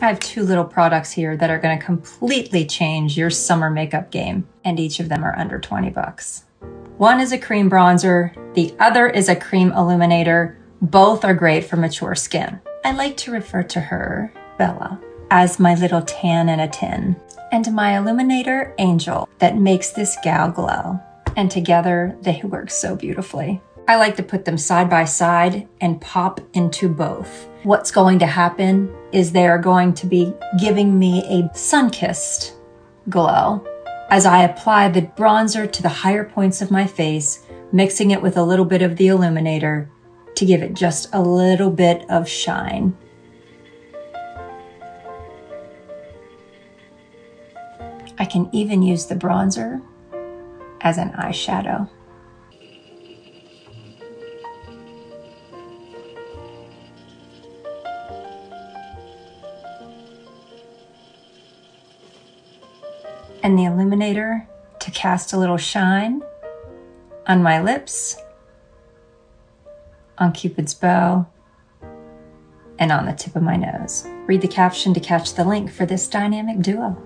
I have two little products here that are going to completely change your summer makeup game, and each of them are under 20 bucks. One is a cream bronzer, the other is a cream illuminator. Both are great for mature skin. I like to refer to her, Bella, as my little tan in a tin, and my illuminator, Angel, that makes this gal glow. And together, they work so beautifully. I like to put them side by side and pop into both. What's going to happen is they are going to be giving me a sun-kissed glow as I apply the bronzer to the higher points of my face, mixing it with a little bit of the illuminator to give it just a little bit of shine. I can even use the bronzer as an eyeshadow. And the illuminator to cast a little shine on my lips, on Cupid's bow, and on the tip of my nose. Read the caption to catch the link for this dynamic duo.